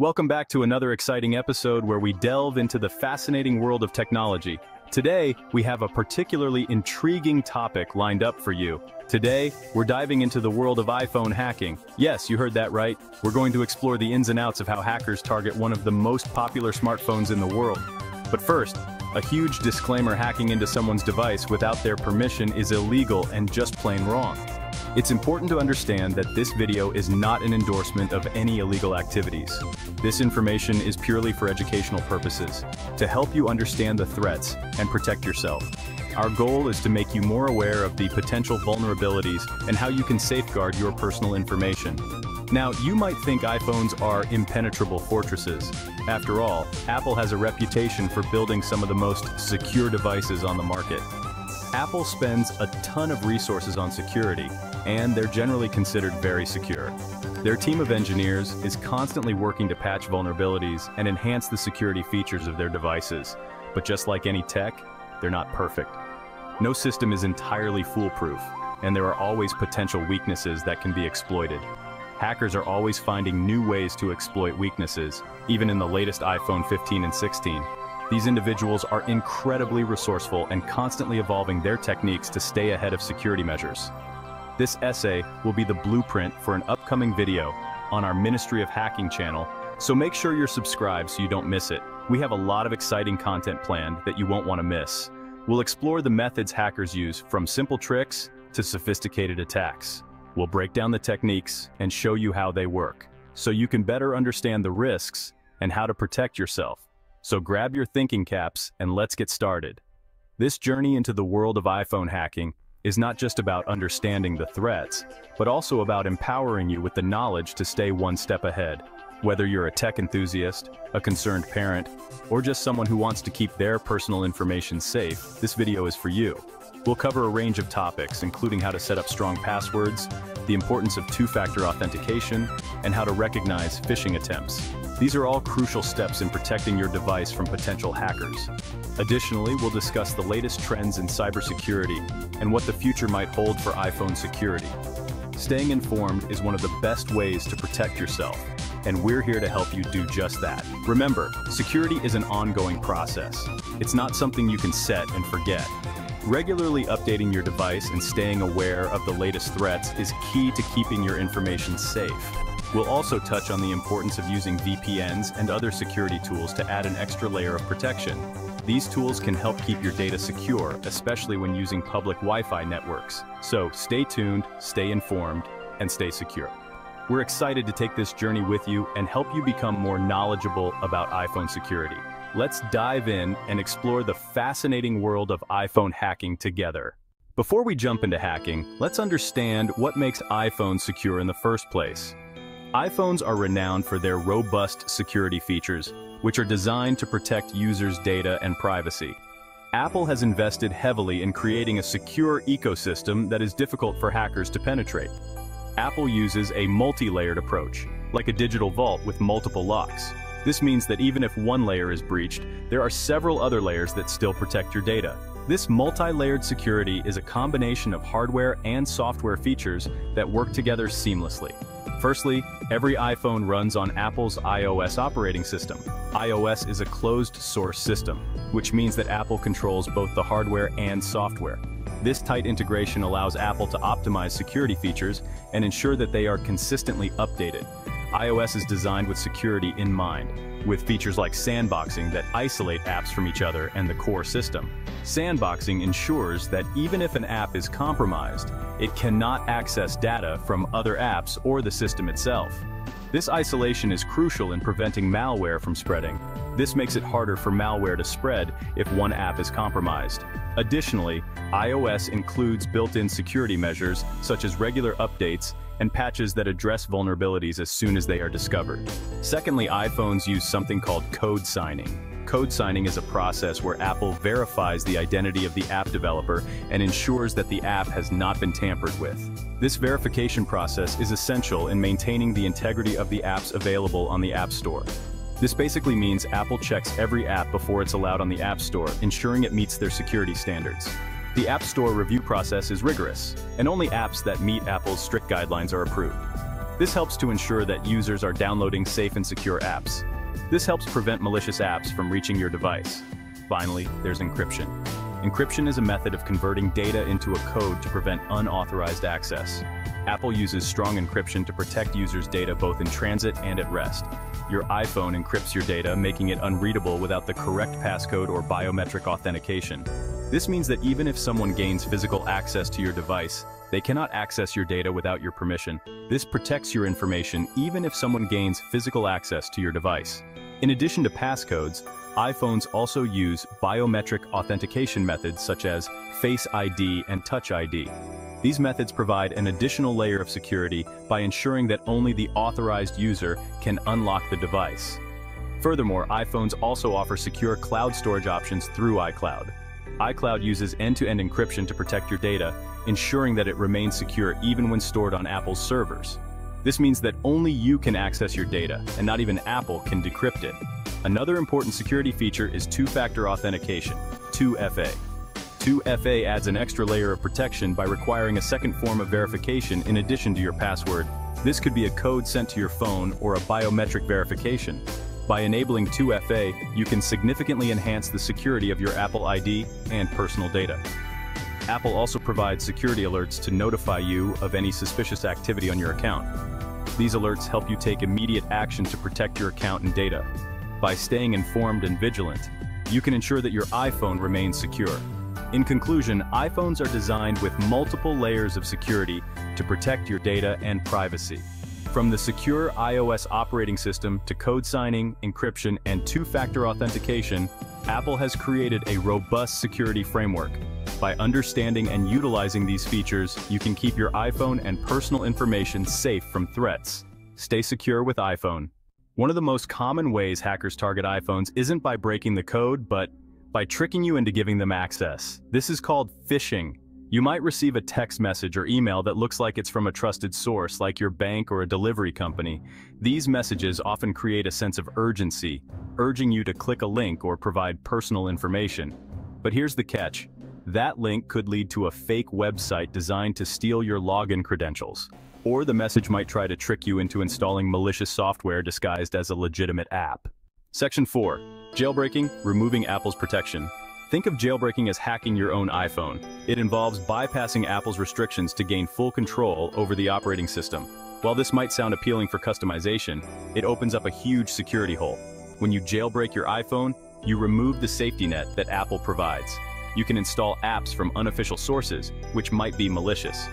Welcome back to another exciting episode where we delve into the fascinating world of technology. Today, we have a particularly intriguing topic lined up for you. Today, we're diving into the world of iPhone hacking. Yes, you heard that right. We're going to explore the ins and outs of how hackers target one of the most popular smartphones in the world. But first, a huge disclaimer hacking into someone's device without their permission is illegal and just plain wrong. It's important to understand that this video is not an endorsement of any illegal activities. This information is purely for educational purposes, to help you understand the threats and protect yourself. Our goal is to make you more aware of the potential vulnerabilities and how you can safeguard your personal information. Now, you might think iPhones are impenetrable fortresses. After all, Apple has a reputation for building some of the most secure devices on the market. Apple spends a ton of resources on security, and they're generally considered very secure. Their team of engineers is constantly working to patch vulnerabilities and enhance the security features of their devices. But just like any tech, they're not perfect. No system is entirely foolproof, and there are always potential weaknesses that can be exploited. Hackers are always finding new ways to exploit weaknesses, even in the latest iPhone 15 and 16. These individuals are incredibly resourceful and constantly evolving their techniques to stay ahead of security measures. This essay will be the blueprint for an upcoming video on our Ministry of Hacking channel, so make sure you're subscribed so you don't miss it. We have a lot of exciting content planned that you won't want to miss. We'll explore the methods hackers use from simple tricks to sophisticated attacks. We'll break down the techniques and show you how they work, so you can better understand the risks and how to protect yourself. So grab your thinking caps and let's get started. This journey into the world of iPhone hacking is not just about understanding the threats, but also about empowering you with the knowledge to stay one step ahead. Whether you're a tech enthusiast, a concerned parent, or just someone who wants to keep their personal information safe, this video is for you. We'll cover a range of topics, including how to set up strong passwords, the importance of two-factor authentication, and how to recognize phishing attempts. These are all crucial steps in protecting your device from potential hackers. Additionally, we'll discuss the latest trends in cybersecurity and what the future might hold for iPhone security. Staying informed is one of the best ways to protect yourself, and we're here to help you do just that. Remember, security is an ongoing process. It's not something you can set and forget. Regularly updating your device and staying aware of the latest threats is key to keeping your information safe. We'll also touch on the importance of using VPNs and other security tools to add an extra layer of protection. These tools can help keep your data secure, especially when using public Wi-Fi networks. So stay tuned, stay informed, and stay secure. We're excited to take this journey with you and help you become more knowledgeable about iPhone security. Let's dive in and explore the fascinating world of iPhone hacking together. Before we jump into hacking, let's understand what makes iPhones secure in the first place. iPhones are renowned for their robust security features, which are designed to protect users' data and privacy. Apple has invested heavily in creating a secure ecosystem that is difficult for hackers to penetrate. Apple uses a multi-layered approach, like a digital vault with multiple locks. This means that even if one layer is breached, there are several other layers that still protect your data. This multi-layered security is a combination of hardware and software features that work together seamlessly. Firstly, every iPhone runs on Apple's iOS operating system. iOS is a closed-source system, which means that Apple controls both the hardware and software. This tight integration allows Apple to optimize security features and ensure that they are consistently updated. iOS is designed with security in mind, with features like sandboxing that isolate apps from each other and the core system. Sandboxing ensures that even if an app is compromised, it cannot access data from other apps or the system itself. This isolation is crucial in preventing malware from spreading. This makes it harder for malware to spread if one app is compromised. Additionally, iOS includes built-in security measures such as regular updates and patches that address vulnerabilities as soon as they are discovered. Secondly, iPhones use something called code signing. Code signing is a process where Apple verifies the identity of the app developer and ensures that the app has not been tampered with. This verification process is essential in maintaining the integrity of the apps available on the App Store. This basically means Apple checks every app before it's allowed on the App Store, ensuring it meets their security standards. The App Store review process is rigorous, and only apps that meet Apple's strict guidelines are approved. This helps to ensure that users are downloading safe and secure apps. This helps prevent malicious apps from reaching your device. Finally, there's encryption. Encryption is a method of converting data into a code to prevent unauthorized access. Apple uses strong encryption to protect users' data both in transit and at rest. Your iPhone encrypts your data, making it unreadable without the correct passcode or biometric authentication. This means that even if someone gains physical access to your device, they cannot access your data without your permission. This protects your information even if someone gains physical access to your device. In addition to passcodes, iPhones also use biometric authentication methods such as Face ID and Touch ID. These methods provide an additional layer of security by ensuring that only the authorized user can unlock the device. Furthermore, iPhones also offer secure cloud storage options through iCloud. iCloud uses end-to-end -end encryption to protect your data, ensuring that it remains secure even when stored on Apple's servers. This means that only you can access your data, and not even Apple can decrypt it. Another important security feature is two-factor authentication, 2FA. 2FA adds an extra layer of protection by requiring a second form of verification in addition to your password. This could be a code sent to your phone or a biometric verification. By enabling 2FA, you can significantly enhance the security of your Apple ID and personal data. Apple also provides security alerts to notify you of any suspicious activity on your account. These alerts help you take immediate action to protect your account and data. By staying informed and vigilant, you can ensure that your iPhone remains secure. In conclusion, iPhones are designed with multiple layers of security to protect your data and privacy. From the secure iOS operating system to code signing, encryption, and two-factor authentication, Apple has created a robust security framework. By understanding and utilizing these features, you can keep your iPhone and personal information safe from threats. Stay secure with iPhone. One of the most common ways hackers target iPhones isn't by breaking the code, but by tricking you into giving them access. This is called phishing. You might receive a text message or email that looks like it's from a trusted source, like your bank or a delivery company. These messages often create a sense of urgency, urging you to click a link or provide personal information. But here's the catch. That link could lead to a fake website designed to steal your login credentials. Or the message might try to trick you into installing malicious software disguised as a legitimate app. Section 4. Jailbreaking, removing Apple's protection. Think of jailbreaking as hacking your own iPhone. It involves bypassing Apple's restrictions to gain full control over the operating system. While this might sound appealing for customization, it opens up a huge security hole. When you jailbreak your iPhone, you remove the safety net that Apple provides. You can install apps from unofficial sources, which might be malicious.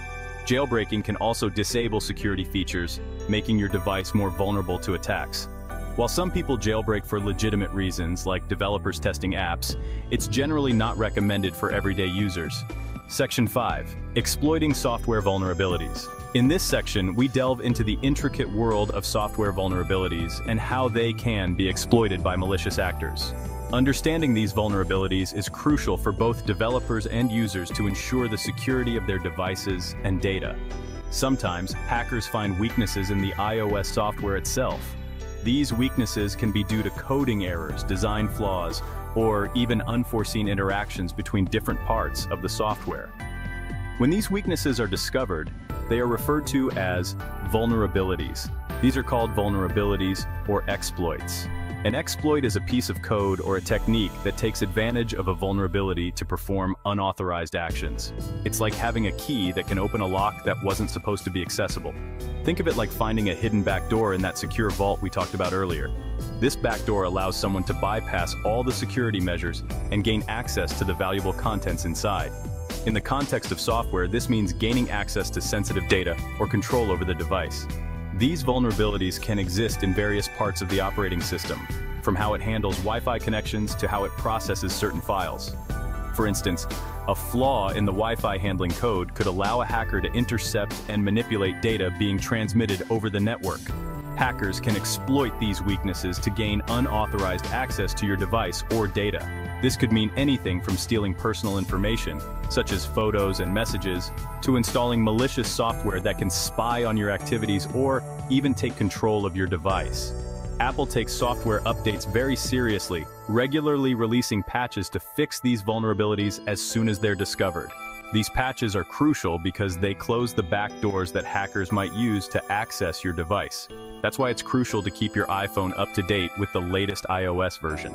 Jailbreaking can also disable security features, making your device more vulnerable to attacks. While some people jailbreak for legitimate reasons, like developers testing apps, it's generally not recommended for everyday users. Section 5. Exploiting software vulnerabilities. In this section, we delve into the intricate world of software vulnerabilities and how they can be exploited by malicious actors. Understanding these vulnerabilities is crucial for both developers and users to ensure the security of their devices and data. Sometimes, hackers find weaknesses in the iOS software itself, these weaknesses can be due to coding errors, design flaws, or even unforeseen interactions between different parts of the software. When these weaknesses are discovered, they are referred to as vulnerabilities. These are called vulnerabilities or exploits. An exploit is a piece of code or a technique that takes advantage of a vulnerability to perform unauthorized actions. It's like having a key that can open a lock that wasn't supposed to be accessible. Think of it like finding a hidden backdoor in that secure vault we talked about earlier. This backdoor allows someone to bypass all the security measures and gain access to the valuable contents inside. In the context of software, this means gaining access to sensitive data or control over the device. These vulnerabilities can exist in various parts of the operating system, from how it handles Wi-Fi connections to how it processes certain files. For instance, a flaw in the Wi-Fi handling code could allow a hacker to intercept and manipulate data being transmitted over the network. Hackers can exploit these weaknesses to gain unauthorized access to your device or data. This could mean anything from stealing personal information, such as photos and messages, to installing malicious software that can spy on your activities or even take control of your device. Apple takes software updates very seriously, regularly releasing patches to fix these vulnerabilities as soon as they're discovered. These patches are crucial because they close the back doors that hackers might use to access your device. That's why it's crucial to keep your iPhone up to date with the latest iOS version.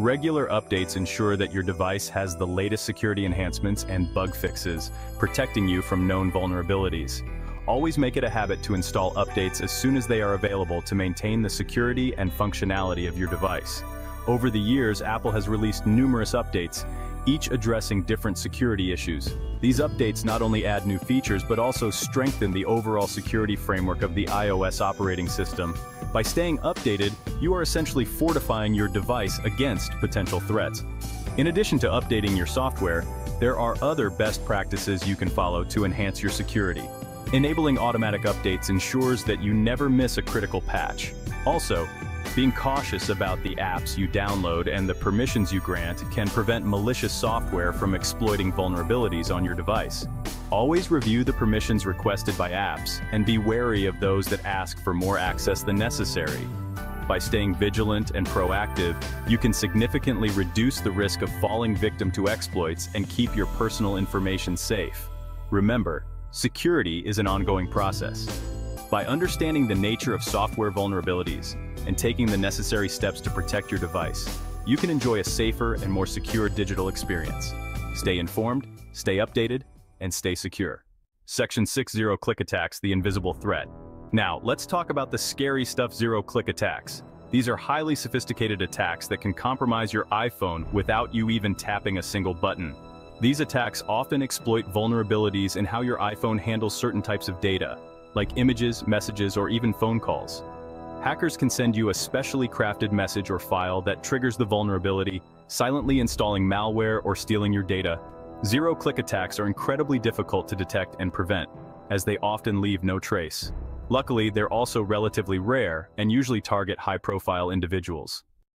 Regular updates ensure that your device has the latest security enhancements and bug fixes, protecting you from known vulnerabilities. Always make it a habit to install updates as soon as they are available to maintain the security and functionality of your device. Over the years, Apple has released numerous updates, each addressing different security issues. These updates not only add new features but also strengthen the overall security framework of the iOS operating system. By staying updated, you are essentially fortifying your device against potential threats. In addition to updating your software, there are other best practices you can follow to enhance your security. Enabling automatic updates ensures that you never miss a critical patch. Also, being cautious about the apps you download and the permissions you grant can prevent malicious software from exploiting vulnerabilities on your device. Always review the permissions requested by apps and be wary of those that ask for more access than necessary. By staying vigilant and proactive, you can significantly reduce the risk of falling victim to exploits and keep your personal information safe. Remember, security is an ongoing process. By understanding the nature of software vulnerabilities and taking the necessary steps to protect your device, you can enjoy a safer and more secure digital experience. Stay informed, stay updated, and stay secure. Section 6 Zero-Click Attacks, the invisible threat. Now, let's talk about the scary stuff zero-click attacks. These are highly sophisticated attacks that can compromise your iPhone without you even tapping a single button. These attacks often exploit vulnerabilities in how your iPhone handles certain types of data, like images, messages, or even phone calls. Hackers can send you a specially crafted message or file that triggers the vulnerability, silently installing malware or stealing your data. Zero-click attacks are incredibly difficult to detect and prevent, as they often leave no trace. Luckily, they're also relatively rare and usually target high-profile individuals.